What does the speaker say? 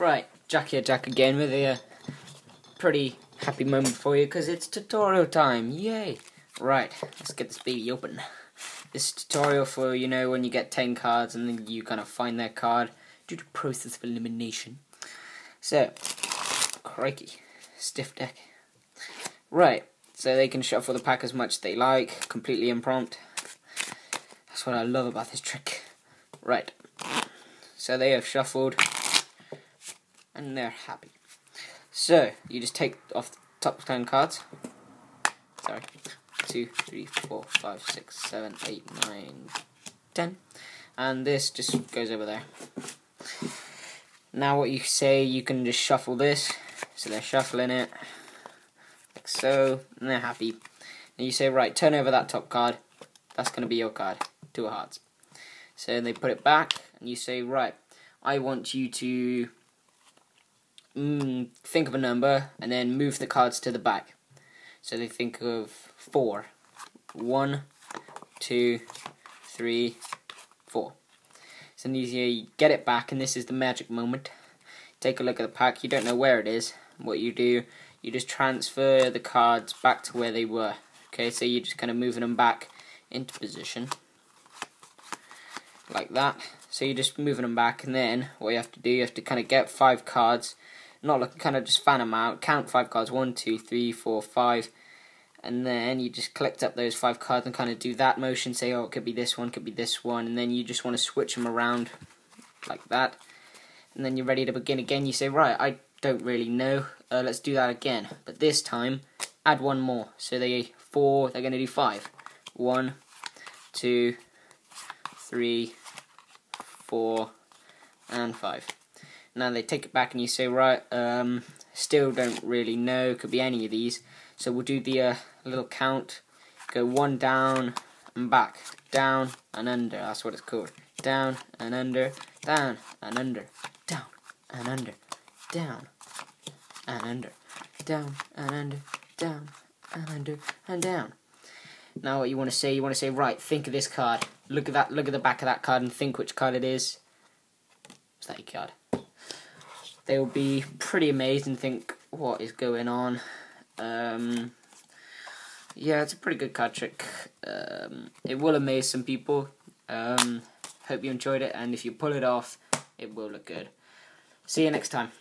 Right, Jack here, Jack again with a uh, pretty happy moment for you because it's tutorial time. Yay! Right, let's get this baby open. This tutorial for, you know, when you get 10 cards and then you kind of find that card due to process of elimination. So, crikey, stiff deck. Right, so they can shuffle the pack as much as they like, completely impromptu. That's what I love about this trick. Right, so they have shuffled and they're happy. So, you just take off the top 10 cards. Sorry. 2, 3, 4, 5, 6, 7, 8, 9, 10. And this just goes over there. Now what you say, you can just shuffle this. So they're shuffling it. Like so. And they're happy. And you say, right, turn over that top card. That's going to be your card. Two of hearts. So they put it back. And you say, right, I want you to mm, think of a number and then move the cards to the back. So they think of four. One, two, three, four. So you get it back, and this is the magic moment. Take a look at the pack. You don't know where it is. What you do, you just transfer the cards back to where they were. Okay, so you're just kind of moving them back into position. Like that. So you're just moving them back, and then what you have to do, you have to kind of get five cards not looking, kind of just fan them out, count five cards, one, two, three, four, five, and then you just collect up those five cards and kind of do that motion, say, oh, it could be this one, could be this one, and then you just want to switch them around like that, and then you're ready to begin again, you say, right, I don't really know, uh, let's do that again, but this time, add one more, so they, four, they're going to do five, one, two, three, four, and five. Now they take it back and you say, right, um, still don't really know, could be any of these. So we'll do the uh, little count, go one down and back, down and under, that's what it's called. Down and under, down and under, down and under, down and under, down and under, down and under, and down. Now what you want to say, you want to say, right, think of this card. Look at that, look at the back of that card and think which card it is. Is that card? they will be pretty amazed and think, what is going on? Um, yeah, it's a pretty good card trick. Um, it will amaze some people. Um, hope you enjoyed it, and if you pull it off, it will look good. See you next time.